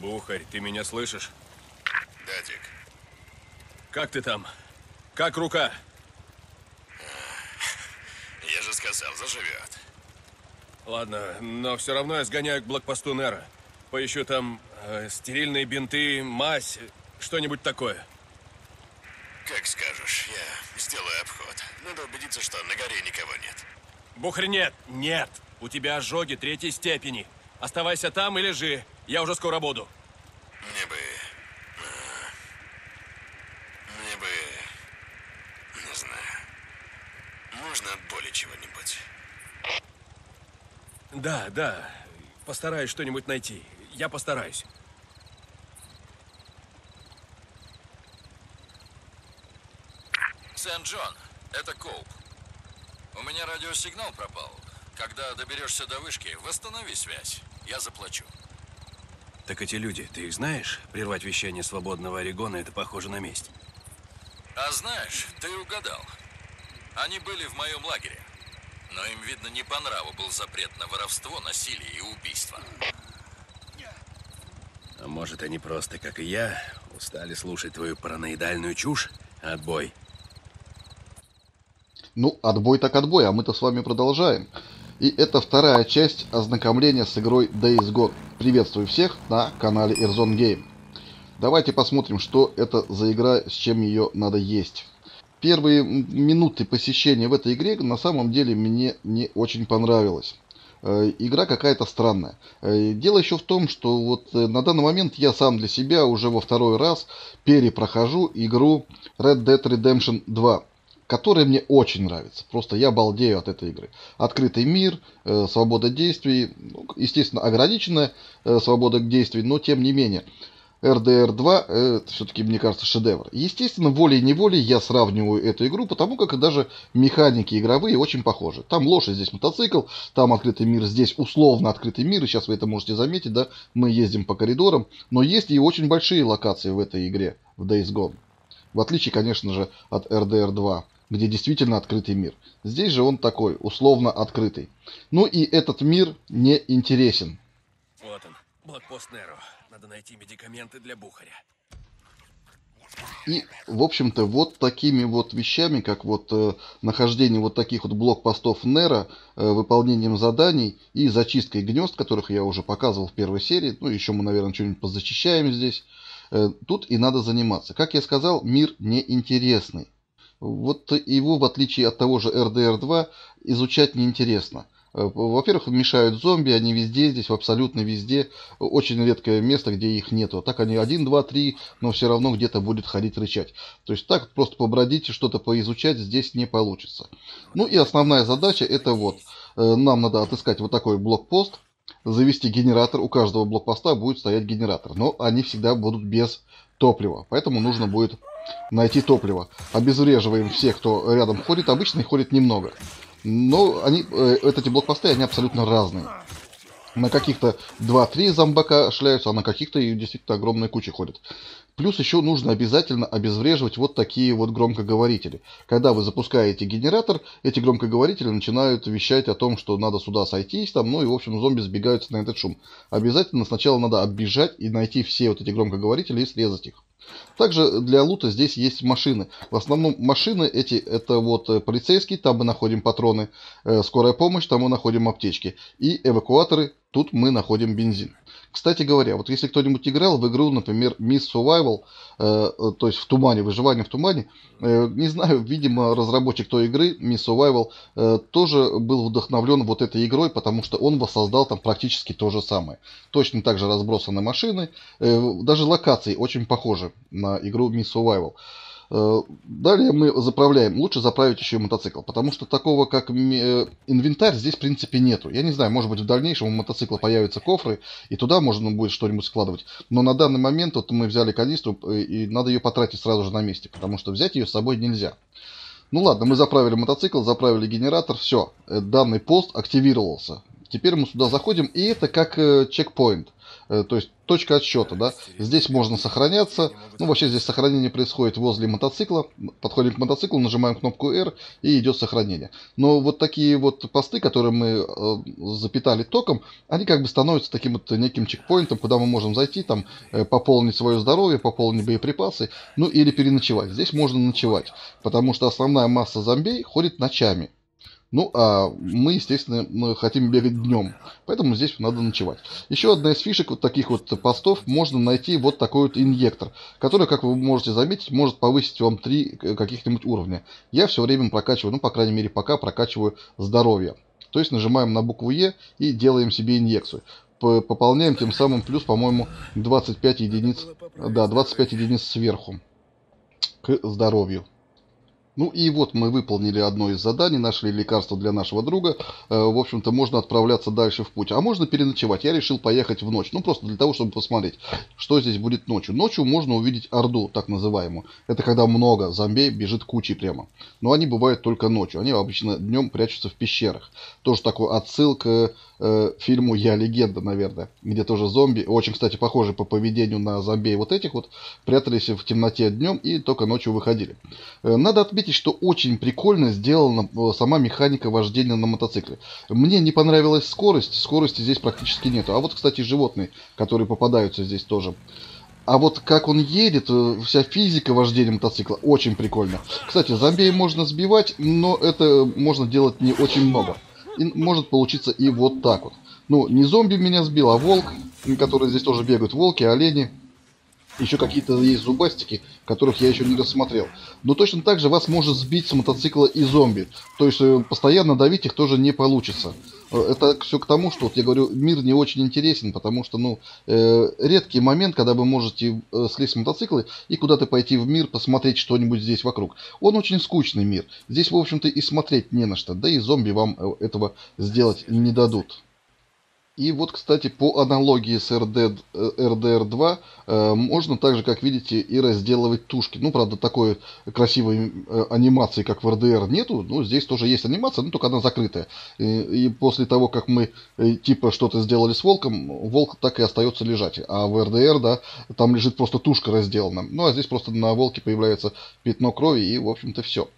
Бухарь, ты меня слышишь? Да, Дик. Как ты там? Как рука? Я же сказал, заживет. Ладно, но все равно я сгоняю к блокпосту Нера. Поищу там э, стерильные бинты, мазь, что-нибудь такое. Как скажешь, я сделаю обход. Надо убедиться, что на горе никого нет. Бухарь, нет, нет. У тебя ожоги третьей степени. Оставайся там и лежи. Я уже скоро буду. Мне бы... а, Мне бы... Не знаю. Можно от боли чего-нибудь? Да, да. Постараюсь что-нибудь найти. Я постараюсь. Сент-Джон, это Коуп. У меня радиосигнал пропал. Когда доберешься до вышки, восстанови связь. Я заплачу. Так эти люди, ты их знаешь? Прервать вещание свободного Орегона – это похоже на месть. А знаешь, ты угадал. Они были в моем лагере. Но им, видно, не по нраву был запрет на воровство, насилие и убийство. А может, они просто, как и я, устали слушать твою параноидальную чушь? Отбой. Ну, отбой так отбой, а мы-то с вами продолжаем. И это вторая часть ознакомления с игрой Days Gone. Приветствую всех на канале Erzone Game. Давайте посмотрим, что это за игра, с чем ее надо есть. Первые минуты посещения в этой игре на самом деле мне не очень понравилось. Э, игра какая-то странная. Э, дело еще в том, что вот э, на данный момент я сам для себя уже во второй раз перепрохожу игру Red Dead Redemption 2 которая мне очень нравится. Просто я балдею от этой игры. Открытый мир, э, свобода действий, ну, естественно, ограниченная э, свобода действий, но тем не менее. RDR 2 э, это все-таки, мне кажется, шедевр. Естественно, волей-неволей я сравниваю эту игру, потому как даже механики игровые очень похожи. Там лошадь, здесь мотоцикл, там открытый мир, здесь условно открытый мир, и сейчас вы это можете заметить, да, мы ездим по коридорам, но есть и очень большие локации в этой игре, в Days Gone. В отличие, конечно же, от RDR 2 где действительно открытый мир. Здесь же он такой, условно открытый. Ну и этот мир не интересен. Вот он, блокпост Неро. Надо найти медикаменты для Бухаря. И, в общем-то, вот такими вот вещами, как вот э, нахождение вот таких вот блокпостов Нера, э, выполнением заданий и зачисткой гнезд, которых я уже показывал в первой серии, ну, еще мы, наверное, что-нибудь позачищаем здесь, э, тут и надо заниматься. Как я сказал, мир неинтересный. Вот его, в отличие от того же RDR2, изучать неинтересно. Э, во-первых, мешают зомби, они везде здесь, абсолютно везде. Очень редкое место, где их нету. Так они один, два, три, но все равно где-то будет ходить рычать. То есть так просто побродить и что-то поизучать здесь не получится. Ну и основная задача это вот. Э, нам надо отыскать вот такой блокпост, завести генератор. У каждого блокпоста будет стоять генератор. Но они всегда будут без топлива. Поэтому нужно будет найти топливо. Обезвреживаем всех, кто рядом ходит. Обычно их ходит немного. Но они, э, эти блокпосты, они абсолютно разные. На каких-то 2-3 зомбака шляются, а на каких-то и действительно огромная куча ходит. Плюс еще нужно обязательно обезвреживать вот такие вот громкоговорители. Когда вы запускаете генератор, эти громкоговорители начинают вещать о том, что надо сюда сойтись, там, ну и в общем зомби сбегаются на этот шум. Обязательно сначала надо оббежать и найти все вот эти громкоговорители и срезать их. Также для лута здесь есть машины. В основном машины эти это вот э, полицейские, там мы находим патроны, э, скорая помощь, там мы находим аптечки. И эвакуаторы, тут мы находим бензин. Кстати говоря, вот если кто-нибудь играл в игру, например, Miss Survival, э, э, то есть в тумане, выживание в тумане, э, не знаю, видимо, разработчик той игры, Miss Survival, э, тоже был вдохновлен вот этой игрой, потому что он воссоздал там практически то же самое. Точно так же разбросаны машины, э, даже локации очень похожи на игру Miss Survival. Э, далее мы заправляем. Лучше заправить еще и мотоцикл, потому что такого, как э, инвентарь, здесь в принципе нету. Я не знаю, может быть в дальнейшем у мотоцикла появятся кофры, и туда можно будет что-нибудь складывать. Но на данный момент вот мы взяли канистру, э, и надо ее потратить сразу же на месте, потому что взять ее с собой нельзя. Ну ладно, мы заправили мотоцикл, заправили генератор, все, данный пост активировался. Теперь мы сюда заходим, и это как э, чекпоинт. Э, то есть точка отсчета, да. Здесь можно сохраняться. Ну, вообще здесь сохранение происходит возле мотоцикла. Подходим к мотоциклу, нажимаем кнопку R и идет сохранение. Но вот такие вот посты, которые мы э, запитали током, они как бы становятся таким вот неким чекпоинтом, куда мы можем зайти, там, э, пополнить свое здоровье, пополнить боеприпасы, ну или переночевать. Здесь можно ночевать, потому что основная масса зомбей ходит ночами. Ну, а мы, естественно, хотим бегать днем, поэтому здесь надо ночевать. Еще одна из фишек вот таких вот постов, можно найти вот такой вот инъектор, который, как вы можете заметить, может повысить вам три каких-нибудь уровня. Я все время прокачиваю, ну, по крайней мере, пока прокачиваю здоровье. То есть нажимаем на букву Е и делаем себе инъекцию. Пополняем тем самым плюс, по-моему, 25 единиц, да, 25 единиц сверху к здоровью. Ну и вот мы выполнили одно из заданий, нашли лекарство для нашего друга. Э, в общем-то, можно отправляться дальше в путь. А можно переночевать. Я решил поехать в ночь. Ну, просто для того, чтобы посмотреть, что здесь будет ночью. Ночью можно увидеть Орду, так называемую. Это когда много зомбей бежит кучей прямо. Но они бывают только ночью. Они обычно днем прячутся в пещерах. Тоже такой отсыл к э, фильму «Я легенда», наверное. Где тоже зомби, очень, кстати, похожи по поведению на зомбей вот этих вот, прятались в темноте днем и только ночью выходили. Э, надо отметить, заметить, что очень прикольно сделана э, сама механика вождения на мотоцикле. Мне не понравилась скорость, скорости здесь практически нету. А вот, кстати, животные, которые попадаются здесь тоже. А вот как он едет, э, вся физика вождения мотоцикла очень прикольно. Кстати, зомбей можно сбивать, но это можно делать не очень много. И может получиться и вот так вот. Ну, не зомби меня сбил, а волк, который здесь тоже бегают. Волки, олени, еще какие-то есть зубастики, которых я еще не рассмотрел. Но точно так же вас может сбить с мотоцикла и зомби. То есть э, постоянно давить их тоже не получится. Э, это все к тому, что, вот я говорю, мир не очень интересен, потому что, ну, э, редкий момент, когда вы можете э, слезть с мотоцикла и куда-то пойти в мир, посмотреть что-нибудь здесь вокруг. Он очень скучный мир. Здесь, в общем-то, и смотреть не на что. Да и зомби вам э, этого сделать не дадут. И вот, кстати, по аналогии с RD, RDR2 э, можно также, как видите, и разделывать тушки. Ну, правда, такой красивой э, анимации, как в RDR, нету. Ну, здесь тоже есть анимация, но только она закрытая. И, после того, как мы э, типа что-то сделали с волком, волк так и остается лежать. А в RDR, да, там лежит просто тушка разделана. Ну, а здесь просто на волке появляется пятно крови и, в общем-то, все.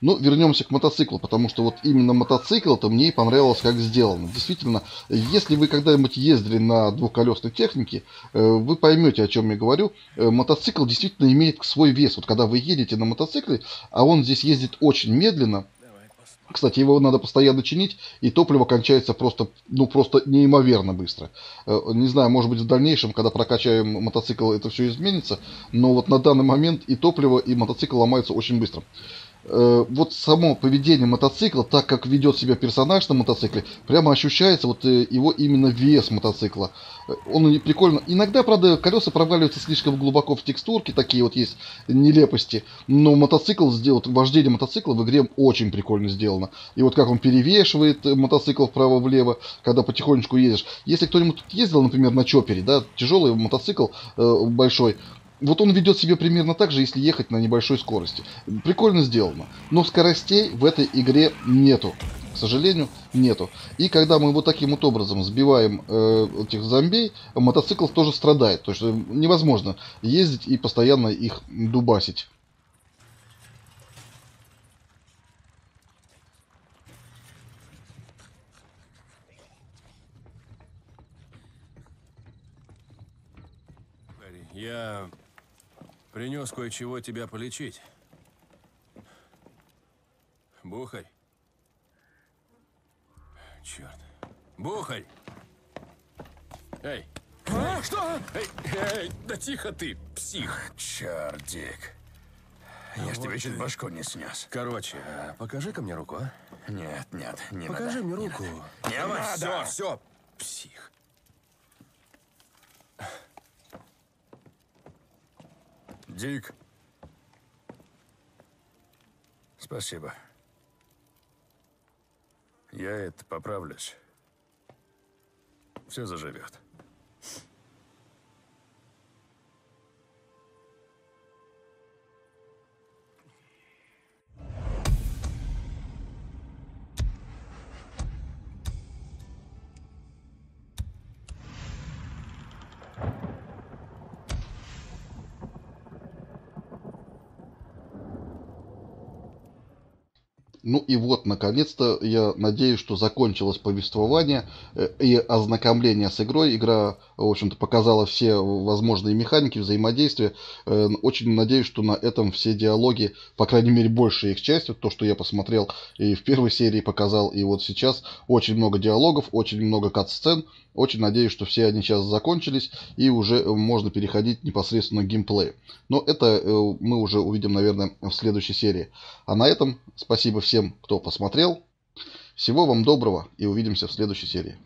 Ну, вернемся к мотоциклу, потому что вот именно мотоцикл-то мне и понравилось, как сделано. Действительно, если вы когда-нибудь ездили на двухколесной технике, э, вы поймете, о чем я говорю. Э, мотоцикл действительно имеет свой вес. Вот когда вы едете на мотоцикле, а он здесь ездит очень медленно, кстати, его надо постоянно чинить, и топливо кончается просто, ну, просто неимоверно быстро. Э, не знаю, может быть, в дальнейшем, когда прокачаем мотоцикл, это все изменится, но вот на данный момент и топливо, и мотоцикл ломаются очень быстро. Э, вот само поведение мотоцикла, так как ведет себя персонаж на мотоцикле, прямо ощущается вот э, его именно вес мотоцикла. Э, он прикольно. Иногда, правда, колеса проваливаются слишком глубоко в текстурке, такие вот есть нелепости. Но мотоцикл сделал, вождение мотоцикла в игре очень прикольно сделано. И вот как он перевешивает мотоцикл вправо-влево, когда потихонечку едешь. Если кто-нибудь ездил, например, на чопере, да, тяжелый мотоцикл э, большой, вот он ведет себя примерно так же, если ехать на небольшой скорости. Прикольно сделано. Но скоростей в этой игре нету. К сожалению, нету. И когда мы вот таким вот образом сбиваем э, этих зомбей, мотоцикл тоже страдает. То есть э, невозможно ездить и постоянно их дубасить. Я Принес кое-чего тебя полечить. Бухарь. Черт. Бухарь! Эй! А, что? Эй, эй, да тихо ты, псих. Черт, Дик. Я вот ж тебе чуть башку не снес. Короче, а покажи-ка мне руку, а? Нет, нет, не Покажи надо. мне руку. Не Давай, надо. все, все, псих. Дик. Спасибо. Я это поправлюсь. Все заживет. Ну и вот, наконец-то, я надеюсь, что закончилось повествование э, и ознакомление с игрой. Игра, в общем-то, показала все возможные механики взаимодействия. Э, очень надеюсь, что на этом все диалоги, по крайней мере, большая их часть, то, что я посмотрел и в первой серии показал, и вот сейчас, очень много диалогов, очень много кат-сцен. Очень надеюсь, что все они сейчас закончились, и уже можно переходить непосредственно к геймплею. Но это э, мы уже увидим, наверное, в следующей серии. А на этом спасибо всем, кто посмотрел. Всего вам доброго и увидимся в следующей серии.